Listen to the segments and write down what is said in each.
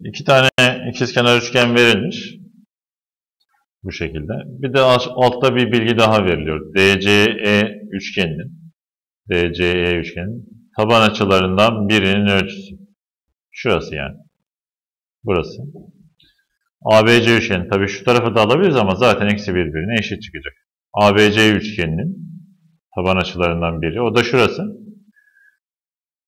İki tane ikizkenar üçgen verilmiş. Bu şekilde. Bir de altta bir bilgi daha veriliyor. DCE üçgeninin DCE üçgenin taban açılarından birinin ölçüsü. Şurası yani. Burası. ABC üçgeni. Tabii şu tarafı da alabiliriz ama zaten eksi birbirine eşit çıkacak. ABC üçgeninin taban açılarından biri. O da şurası.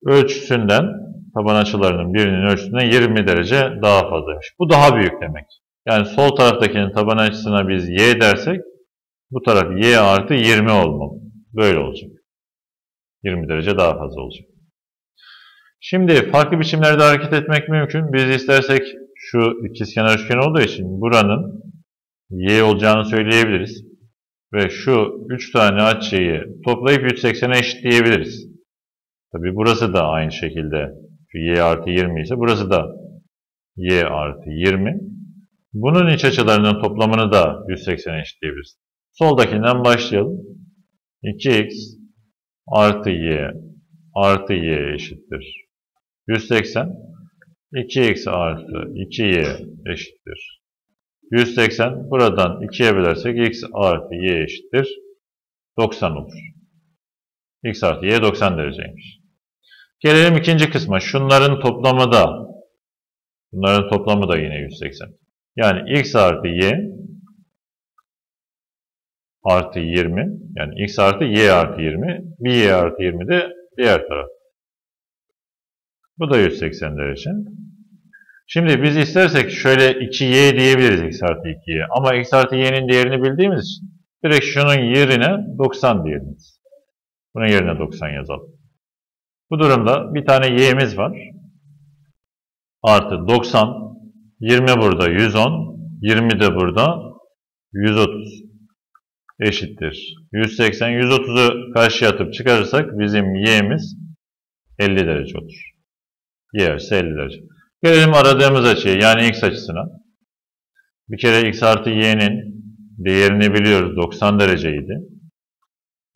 Ölçüsünden taban açılarının birinin ölçüsünden 20 derece daha fazlaymış. Bu daha büyük demek. Yani sol taraftakinin taban açısına biz y dersek bu taraf y artı 20 olmalı. Böyle olacak. 20 derece daha fazla olacak. Şimdi farklı biçimlerde hareket etmek mümkün. Biz istersek şu ikizkenar üçgen olduğu için buranın y olacağını söyleyebiliriz. Ve şu 3 tane açıyı toplayıp 180'e eşitleyebiliriz. Tabi burası da aynı şekilde y artı 20 ise burası da y artı 20. Bunun iç açılarının toplamını da 180'e eşitleyebiliriz. Soldakinden başlayalım. 2x artı y artı y eşittir. 180 2x artı 2y eşittir. 180 buradan 2'ye bölersek x artı y eşittir. 90 olur. x artı y 90 dereceymiş. Gelelim ikinci kısma. Şunların toplamı da bunların toplamı da yine 180. Yani x artı y artı 20 yani x artı y artı 20 bir y artı 20 de diğer taraf. Bu da 180 derece. Şimdi biz istersek şöyle 2y diyebiliriz x artı 2y. Ama x artı y'nin değerini bildiğimiz için direkt şunun yerine 90 diyelim. Bunun yerine 90 yazalım. Bu durumda bir tane y'miz var. Artı 90. 20 burada 110. 20 de burada 130 eşittir. 180, 130'u karşıya atıp çıkarırsak bizim y'miz 50 derece olur. Y açısı 50 derece. Gelelim aradığımız açıya yani x açısına. Bir kere x artı y'nin değerini biliyoruz. 90 dereceydi.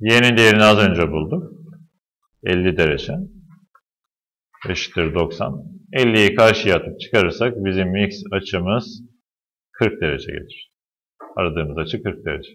Y'nin değerini az önce bulduk. 50 derece. Eşittir 90. 50'yi karşıya atıp çıkarırsak bizim x açımız 40 derece gelir. Aradığımız açı 40 derece.